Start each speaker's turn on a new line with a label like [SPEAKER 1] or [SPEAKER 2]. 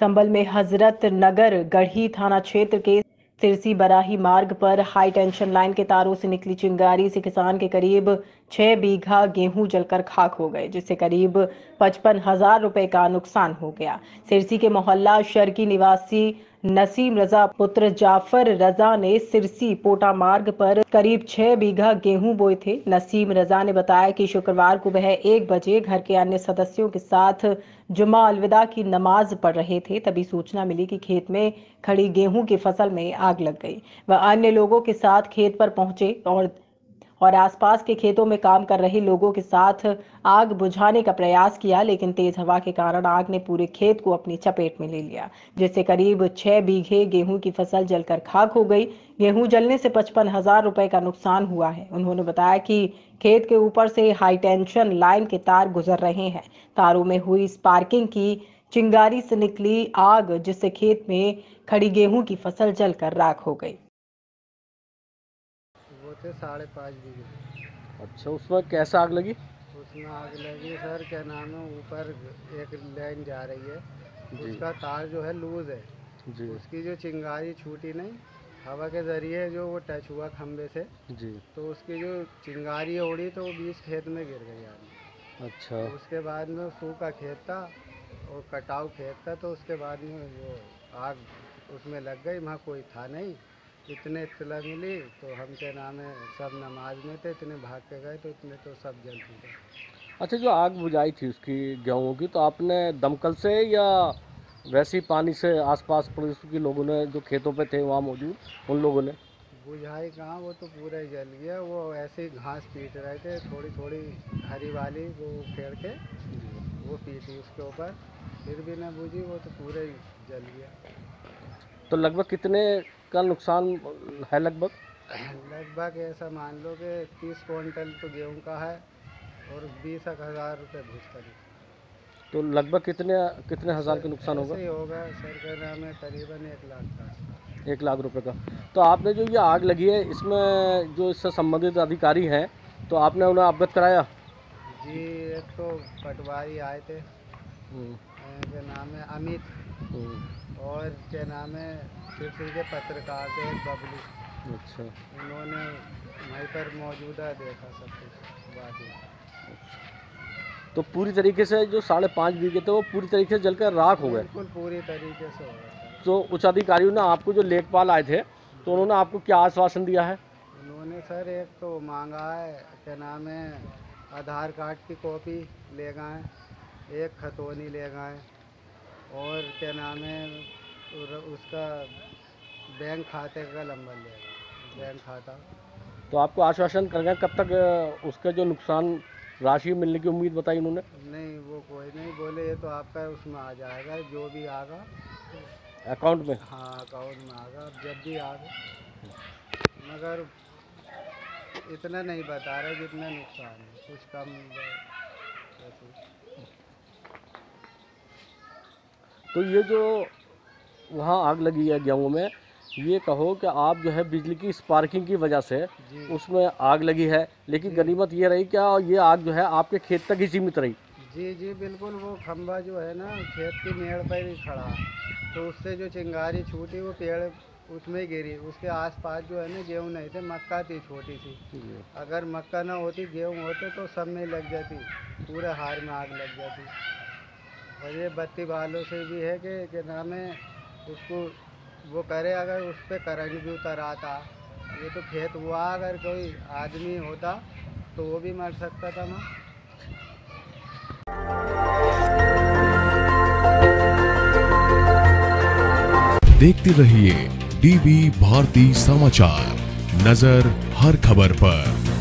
[SPEAKER 1] संबल में हज़रत नगर गढ़ी थाना क्षेत्र के सिरसी बराही मार्ग पर हाई टेंशन लाइन के तारों से निकली चिंगारी से किसान के करीब छह बीघा गेहूँ जलकर खाक हो गए, जिससे करीब पचपन हज़ार रुपए का नुकसान हो गया। सिरसी के मोहल्ला शर्की निवासी नसीम रजा पुत्र जाफ़र रजा ने सिरसी पोटा मार्ग पर करीब छह बीघा गेहूँ बोए थे। नसीम रजा ने बताया कि शुक्रवार को वह एक बजे घर के अन्य सदस्यों के साथ जुमा अलविदा की नमाज़ पढ़ रहे थे, तभी सूचना मिली कि खेत में खड़ी गेहूँ की फ़सल में आग लग गई। वह अन्य लोगों के साथ खेत पर पहुँचे और और आसपास के खेतों में काम कर रहे लोगों के साथ आग बुझाने का प्रयास किया, लेकिन तेज हवा के कारण आग ने पूरे खेत को अपनी चपेट में ले लिया, जिससे करीब छह बीघे गेहूँ की फ़सल जलकर खाक हो गई। गेहूँ जलने से पचपन हज़ार रुपए का नुकसान हुआ है। उन्होंने बताया कि खेत के ऊपर से हाई टेंशन लाइन के तार गुजर रहे हैं। तारों में हुई स्पार्किंग की चिंगारी से निकली आग, जिससे खेत में खड़ी गेहूँ की फ़सल जलकर राख हो गई।
[SPEAKER 2] थे साढ़े पाँच बीघे
[SPEAKER 3] अच्छा उसमें कैसे आग लगी?
[SPEAKER 2] उसमें आग लगी सर क्या नाम है ऊपर एक लाइन जा रही है। उसका तार जो है लूज है।
[SPEAKER 3] जी।
[SPEAKER 2] उसकी जो चिंगारी छूटी नहीं हवा के ज़रिए जो वो टच हुआ खम्बे से
[SPEAKER 3] जी।
[SPEAKER 2] तो उसकी जो चिंगारी उड़ी तो वो बीच खेत में गिर गई आदमी
[SPEAKER 3] अच्छा।
[SPEAKER 2] तो उसके बाद में सूखा खेत था और कटाव खेत था तो उसके बाद में वो आग उसमें लग गई वहाँ कोई था नहीं। इतने इतला मिली तो हम क्या नाम है सब नमाज़ में थे इतने भाग के गए तो इतने तो सब जल चुके
[SPEAKER 3] अच्छा जो आग बुझाई थी उसकी गेहूँ की तो आपने दमकल से या वैसे ही पानी से आसपास पड़ोस के लोगों ने जो खेतों पे थे वहाँ मौजूद उन लोगों ने?
[SPEAKER 2] बुझाई कहाँ वो तो पूरा ही जल गया वो ऐसे ही घास पीट रहे थे थोड़ी थोड़ी हरी वाली वो फेर के वो पीटी उसके ऊपर फिर भी ना बुझी वो तो पूरा ही जल गया।
[SPEAKER 3] तो लगभग कितने का नुकसान है लगभग?
[SPEAKER 2] लगभग ऐसा मान लो कि तीस क्विंटल तो गेहूँ का है और बीस एक हज़ार रुपये भूस का
[SPEAKER 3] तो लगभग कितने कितने हज़ार का नुकसान होगा?
[SPEAKER 2] होगा सर का नाम है करीबन एक लाख का
[SPEAKER 3] एक लाख रुपए का। तो आपने जो ये आग लगी है इसमें जो इससे संबंधित अधिकारी हैं तो आपने उन्हें अवगत कराया?
[SPEAKER 2] जी एक तो पटवारी आए थे।
[SPEAKER 3] हम्म,
[SPEAKER 2] नाम है अमित। और क्या नाम है सिरसी के पत्रकार थे बबलू।
[SPEAKER 3] अच्छा।
[SPEAKER 2] उन्होंने वहीं पर मौजूदा देखा सब कुछ बाकी
[SPEAKER 3] तो पूरी तरीके से जो साढ़े पाँच बीघे थे वो पूरी तरीके से जलकर राख हो गए?
[SPEAKER 2] बिल्कुल पूरी तरीके से हो
[SPEAKER 3] तो उच्च अधिकारियों ने आपको जो लेखपाल आए थे तो उन्होंने आपको क्या आश्वासन दिया है?
[SPEAKER 2] उन्होंने सर एक तो मांगा है क्या नाम है आधार कार्ड की कॉपी ले गए एक खतौनी ले गए और क्या नाम है उसका बैंक खाते का नंबर ले बैंक खाता।
[SPEAKER 3] तो आपको आश्वासन कर गया कब तक उसका जो नुकसान राशि मिलने की उम्मीद बताई उन्होंने?
[SPEAKER 2] नहीं वो कोई नहीं बोले ये तो आपका उसमें आ जाएगा जो भी आगा।
[SPEAKER 3] अकाउंट में?
[SPEAKER 2] हाँ अकाउंट में आगा जब भी आगा। मगर इतना नहीं बता रहे जितना नुकसान है कुछ कम ऐसे
[SPEAKER 3] तो ये जो वहाँ आग लगी है गेहूँ में ये कहो कि आप जो है बिजली की स्पार्किंग की वजह से उसमें आग लगी है लेकिन गनीमत ये रही क्या ये आग जो है आपके खेत तक ही सीमित रही?
[SPEAKER 2] जी जी बिल्कुल वो खंभा जो है ना खेत की मेड़ पर ही खड़ा। तो उससे जो चिंगारी छूटी वो पेड़ उसमें ही गिरी। उसके आसपास जो है ना गेहूँ नहीं थे मक्का थी छोटी सी। अगर मक्का ना होती गेहूँ होते तो सब में लग जाती पूरे हार में आग लग जाती। और ये बत्ती वालों से भी है कि क्या नाम है उसको, वो करे अगर उस पर करंट भी उतर आता ये तो खेत हुआ, अगर कोई आदमी होता तो वो भी मर सकता था ना।
[SPEAKER 4] देखते रहिए डीबी भारती समाचार, नज़र हर खबर पर।